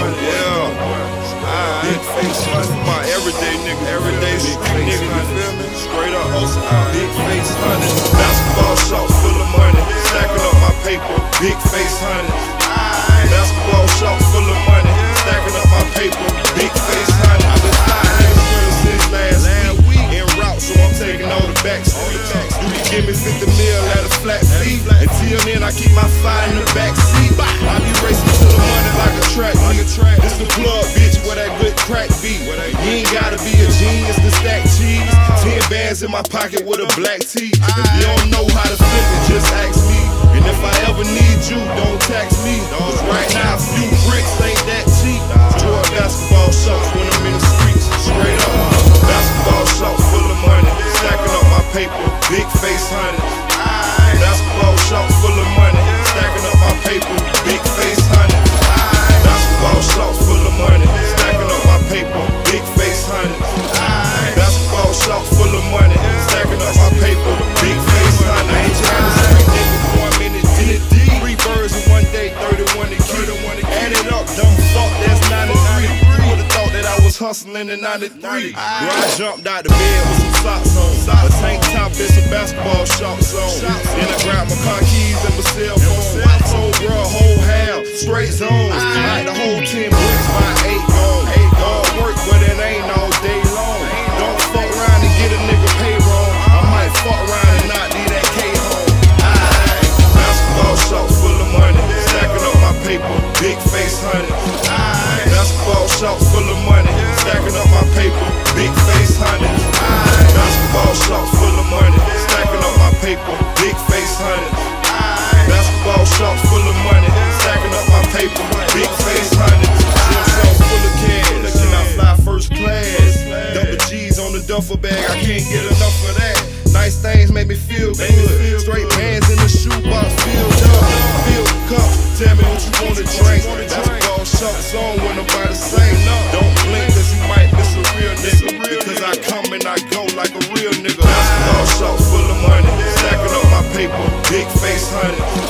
Yeah. My everyday nigga, everyday street? Straight up, big face. Basketball shorts full of money. Stacking up my paper, big face. Basketball shorts full of money. Stacking up my paper, big face. I've been sliding since last week. Route, so I'm taking all the back streets. You can give me 50 mil at a flat fee. Until then, I keep my fire in the back You ain't gotta be a genius to stack cheese. Ten bands in my pocket with a black tee. If you don't know how to flip it, just ask me. And if I ever need you, don't tax me. Cause right now, a few bricks ain't that cheap. Jordan basketball shorts when I'm in the streets. Straight up, basketball shorts full of money. Stacking up my paper, big face honey. Hustling in 93. Bro, ah. I jumped out the bed with some socks on. A tank top and some basketball shorts on. Then I grabbed my car keys and my cell phone. Told bro, whole half, straight zones. Ah. Like the whole 10 bricks, my 8 gone. Hard work, but it ain't all day long. Don't fuck around and get a nigga payroll. I might fuck around and not leave that K home. Aight. Basketball shorts full of money. Stacking up my paper, big face honey. Ah, basketball shorts Basketball shorts full of money. Stacking up my paper, big face. Gym shorts full of cash. Can I fly first class? Double G's on the duffel bag. I can't get enough of that. Nice things make me feel good. Straight bands in the shoebox filled up. Filled cup. Tell me what you wanna drink. Basketball shorts on when nobody say Don't blink cause you might miss a real nigga. Because I come and I go like a real nigga. Basketball shorts full of money. Stacking up my paper. Big face honey.